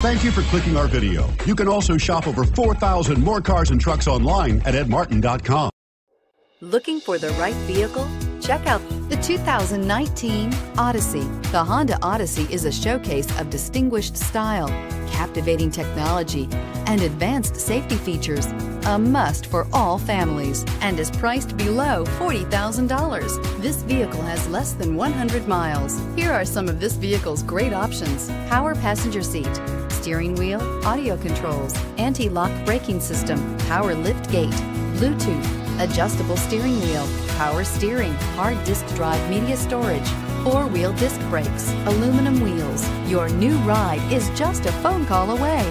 Thank you for clicking our video. You can also shop over 4,000 more cars and trucks online at edmartin.com. Looking for the right vehicle? Check out the 2019 Odyssey. The Honda Odyssey is a showcase of distinguished style, captivating technology, and advanced safety features. A must for all families and is priced below $40,000. This vehicle has less than 100 miles. Here are some of this vehicle's great options. Power passenger seat, steering wheel, audio controls, anti-lock braking system, power lift gate, Bluetooth, adjustable steering wheel, power steering, hard disk drive media storage, four-wheel disc brakes, aluminum wheels. Your new ride is just a phone call away.